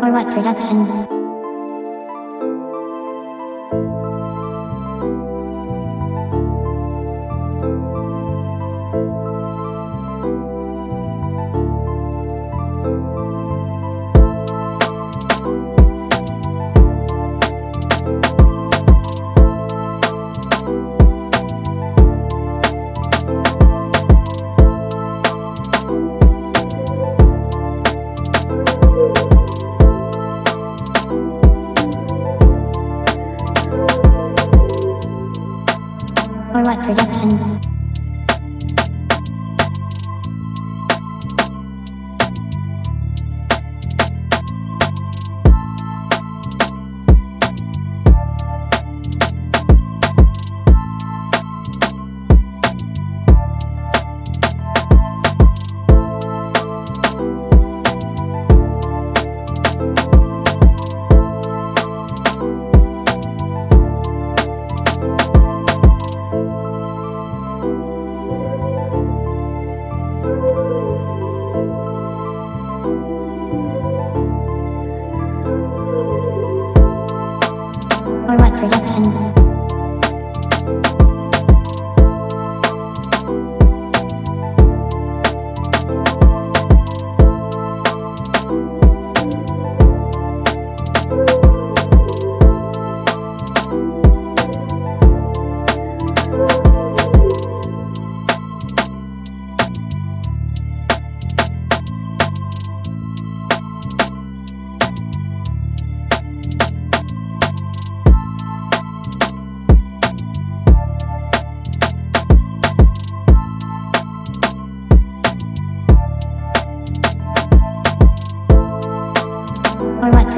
Or what productions? Productions? Productions?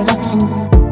Productions.